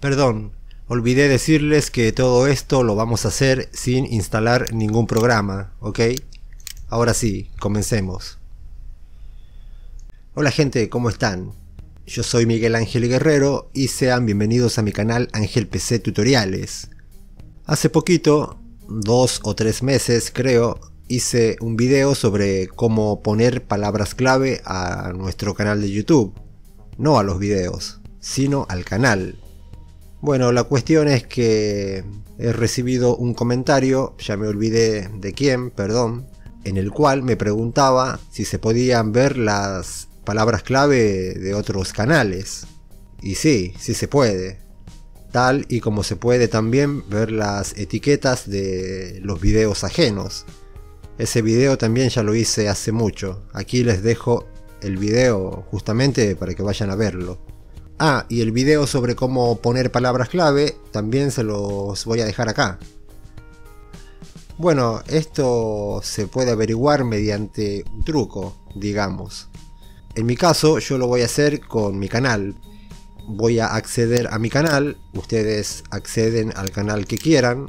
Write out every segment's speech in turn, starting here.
Perdón, olvidé decirles que todo esto lo vamos a hacer sin instalar ningún programa, ¿ok? Ahora sí, comencemos. Hola gente, ¿cómo están? Yo soy Miguel Ángel Guerrero y sean bienvenidos a mi canal Ángel PC Tutoriales. Hace poquito, dos o tres meses creo, hice un video sobre cómo poner palabras clave a nuestro canal de YouTube. No a los videos, sino al canal. Bueno, la cuestión es que he recibido un comentario, ya me olvidé de quién, perdón, en el cual me preguntaba si se podían ver las palabras clave de otros canales. Y sí, sí se puede. Tal y como se puede también ver las etiquetas de los videos ajenos. Ese video también ya lo hice hace mucho. Aquí les dejo el video justamente para que vayan a verlo. Ah, y el video sobre cómo poner palabras clave también se los voy a dejar acá. Bueno, esto se puede averiguar mediante un truco, digamos. En mi caso yo lo voy a hacer con mi canal. Voy a acceder a mi canal, ustedes acceden al canal que quieran,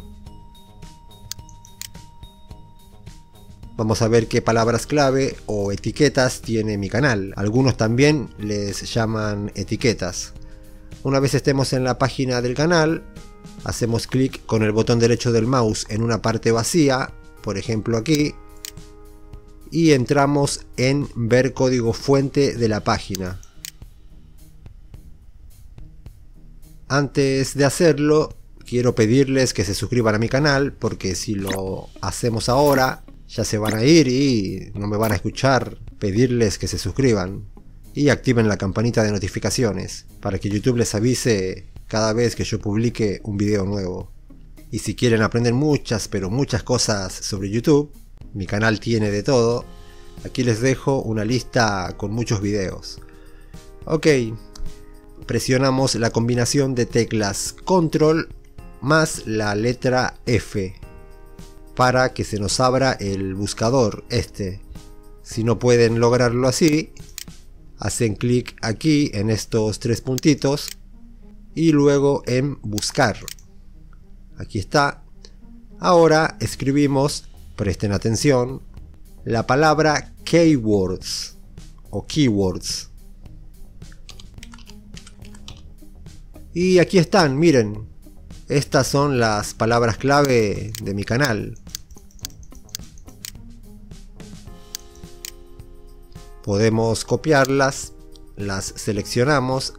Vamos a ver qué palabras clave o etiquetas tiene mi canal. Algunos también les llaman etiquetas. Una vez estemos en la página del canal, hacemos clic con el botón derecho del mouse en una parte vacía, por ejemplo aquí, y entramos en ver código fuente de la página. Antes de hacerlo, quiero pedirles que se suscriban a mi canal, porque si lo hacemos ahora, ya se van a ir y no me van a escuchar pedirles que se suscriban y activen la campanita de notificaciones para que YouTube les avise cada vez que yo publique un video nuevo. Y si quieren aprender muchas, pero muchas cosas sobre YouTube, mi canal tiene de todo, aquí les dejo una lista con muchos videos. Ok, presionamos la combinación de teclas Control más la letra F para que se nos abra el buscador este. Si no pueden lograrlo así, hacen clic aquí en estos tres puntitos y luego en buscar. Aquí está. Ahora escribimos, presten atención, la palabra keywords o keywords. Y aquí están, miren. Estas son las palabras clave de mi canal. Podemos copiarlas, las seleccionamos,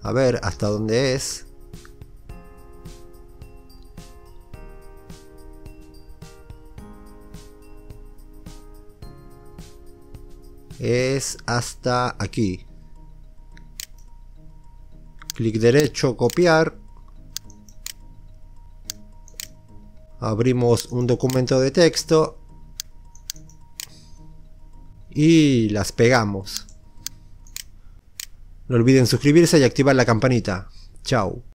a ver hasta dónde es. Es hasta aquí. Clic derecho, copiar. Abrimos un documento de texto y las pegamos. No olviden suscribirse y activar la campanita. Chao.